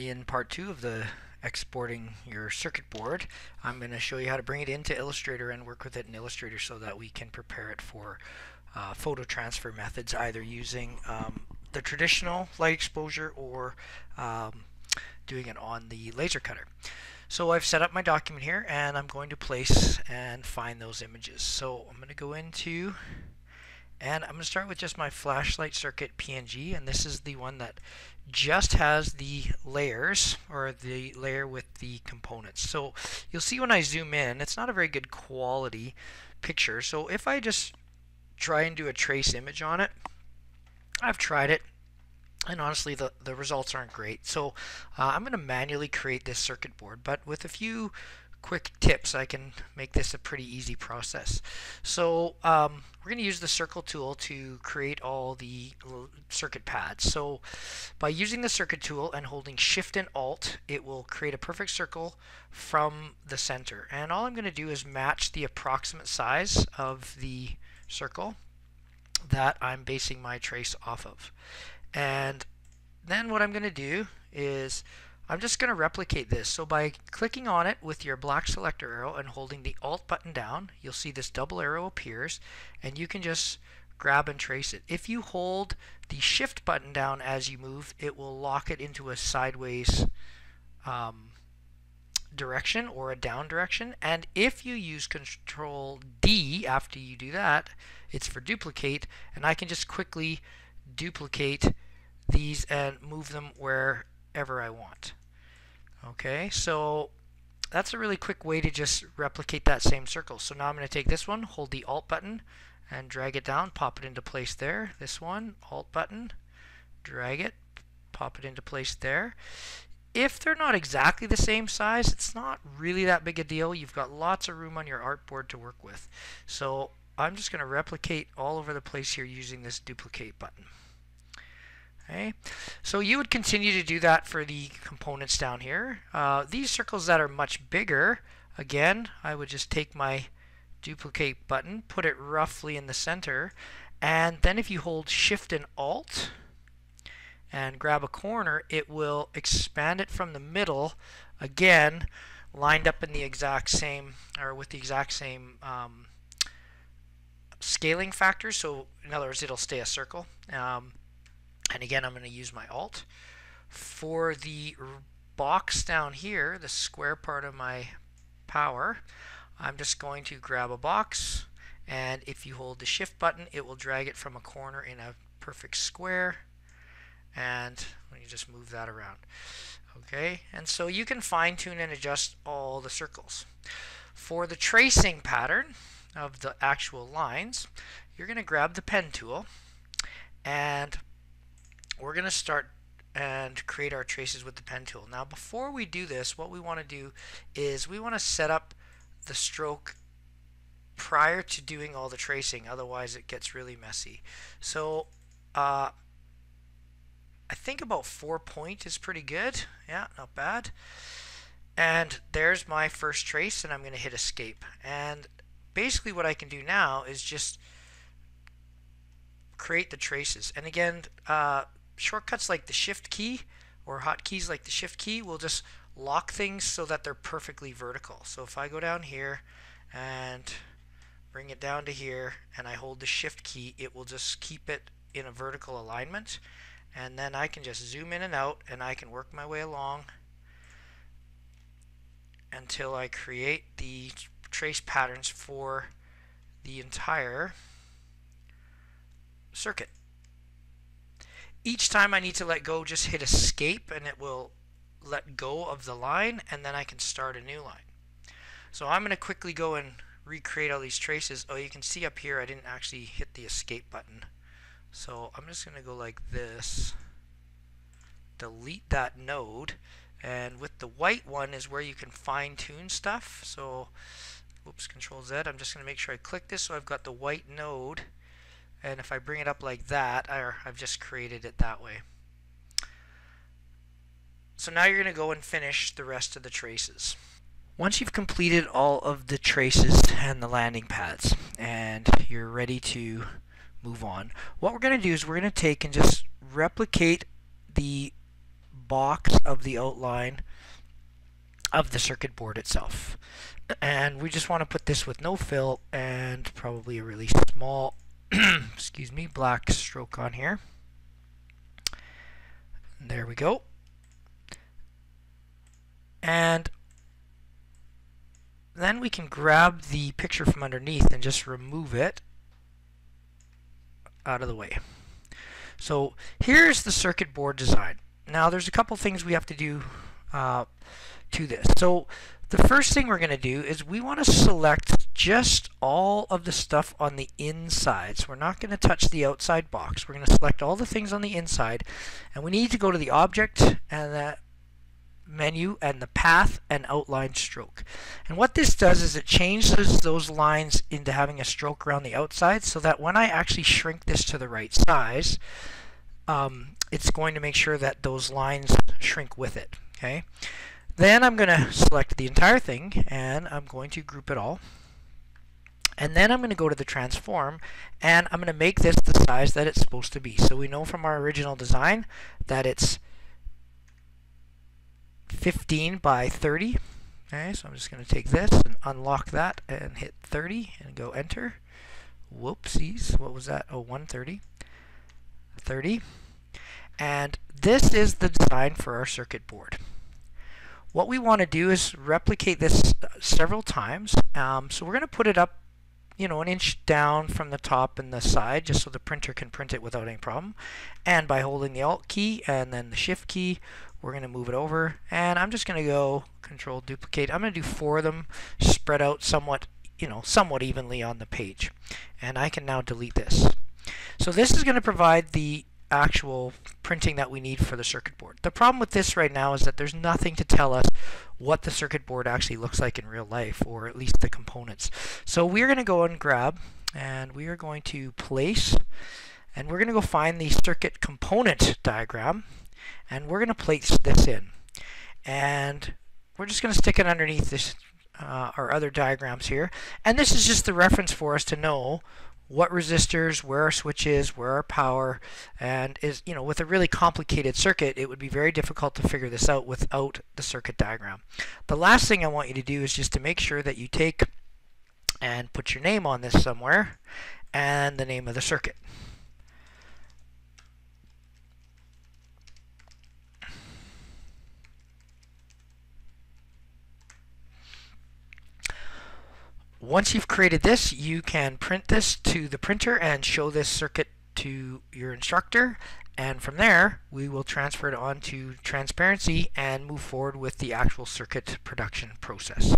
In part two of the exporting your circuit board, I'm going to show you how to bring it into Illustrator and work with it in Illustrator so that we can prepare it for uh, photo transfer methods, either using um, the traditional light exposure or um, doing it on the laser cutter. So I've set up my document here and I'm going to place and find those images. So I'm going to go into and I'm going to start with just my flashlight circuit PNG and this is the one that just has the layers or the layer with the components. So you'll see when I zoom in it's not a very good quality picture. So if I just try and do a trace image on it, I've tried it and honestly the, the results aren't great. So uh, I'm going to manually create this circuit board but with a few quick tips, I can make this a pretty easy process. So um, we're going to use the circle tool to create all the circuit pads. So by using the circuit tool and holding shift and alt, it will create a perfect circle from the center. And all I'm going to do is match the approximate size of the circle that I'm basing my trace off of. And then what I'm going to do is I'm just going to replicate this. So by clicking on it with your black selector arrow and holding the Alt button down, you'll see this double arrow appears and you can just grab and trace it. If you hold the Shift button down as you move, it will lock it into a sideways um, direction or a down direction. And if you use Control D after you do that, it's for duplicate, and I can just quickly duplicate these and move them wherever I want. Okay, so that's a really quick way to just replicate that same circle. So now I'm going to take this one, hold the Alt button, and drag it down, pop it into place there. This one, Alt button, drag it, pop it into place there. If they're not exactly the same size, it's not really that big a deal. You've got lots of room on your artboard to work with. So I'm just going to replicate all over the place here using this duplicate button. Okay, so you would continue to do that for the components down here. Uh, these circles that are much bigger, again, I would just take my duplicate button, put it roughly in the center, and then if you hold Shift and Alt and grab a corner, it will expand it from the middle, again, lined up in the exact same, or with the exact same um, scaling factor. So in other words, it'll stay a circle. Um, and again, I'm going to use my Alt. For the box down here, the square part of my power, I'm just going to grab a box. And if you hold the shift button it will drag it from a corner in a perfect square. And you just move that around. Okay and so you can fine tune and adjust all the circles. For the tracing pattern of the actual lines you're going to grab the pen tool and we're going to start and create our traces with the pen tool. Now before we do this, what we want to do is we want to set up the stroke prior to doing all the tracing, otherwise it gets really messy. So uh, I think about four point is pretty good. Yeah, not bad. And there's my first trace and I'm going to hit escape. And basically what I can do now is just create the traces. And again, uh, shortcuts like the shift key or hotkeys like the shift key will just lock things so that they're perfectly vertical. So if I go down here and bring it down to here and I hold the shift key, it will just keep it in a vertical alignment and then I can just zoom in and out and I can work my way along until I create the trace patterns for the entire circuit. Each time I need to let go, just hit escape and it will let go of the line and then I can start a new line. So I'm going to quickly go and recreate all these traces. Oh, you can see up here I didn't actually hit the escape button. So I'm just going to go like this, delete that node, and with the white one is where you can fine tune stuff. So, oops, Control Z. I'm just going to make sure I click this so I've got the white node and if I bring it up like that, I, I've just created it that way. So now you're going to go and finish the rest of the traces. Once you've completed all of the traces and the landing pads and you're ready to move on, what we're going to do is we're going to take and just replicate the box of the outline of the circuit board itself. And we just want to put this with no fill and probably a really small, excuse me, black stroke on here. There we go. And then we can grab the picture from underneath and just remove it out of the way. So here's the circuit board design. Now there's a couple things we have to do uh, to this. So the first thing we're going to do is we want to select just all of the stuff on the inside. So we're not going to touch the outside box. We're going to select all the things on the inside and we need to go to the object and that menu and the path and outline stroke. And what this does is it changes those lines into having a stroke around the outside so that when I actually shrink this to the right size, um, it's going to make sure that those lines shrink with it. Okay. Then I'm going to select the entire thing and I'm going to group it all. And then I'm going to go to the transform and I'm going to make this the size that it's supposed to be. So we know from our original design that it's 15 by 30. Okay, so I'm just going to take this and unlock that and hit 30 and go enter. Whoopsies, what was that? Oh, 130. 30. And this is the design for our circuit board. What we want to do is replicate this several times. Um, so we're going to put it up you know, an inch down from the top and the side just so the printer can print it without any problem. And by holding the Alt key and then the Shift key, we're going to move it over. And I'm just going to go Control Duplicate. I'm going to do four of them spread out somewhat, you know, somewhat evenly on the page. And I can now delete this. So this is going to provide the actual printing that we need for the circuit board. The problem with this right now is that there's nothing to tell us what the circuit board actually looks like in real life, or at least the components. So we're going to go and grab, and we are going to place, and we're going to go find the circuit component diagram, and we're going to place this in. And we're just going to stick it underneath this uh, our other diagrams here. And this is just the reference for us to know what resistors, where our switch is, where our power, and is, you know, with a really complicated circuit, it would be very difficult to figure this out without the circuit diagram. The last thing I want you to do is just to make sure that you take and put your name on this somewhere and the name of the circuit. Once you've created this, you can print this to the printer and show this circuit to your instructor. And from there, we will transfer it on to transparency and move forward with the actual circuit production process.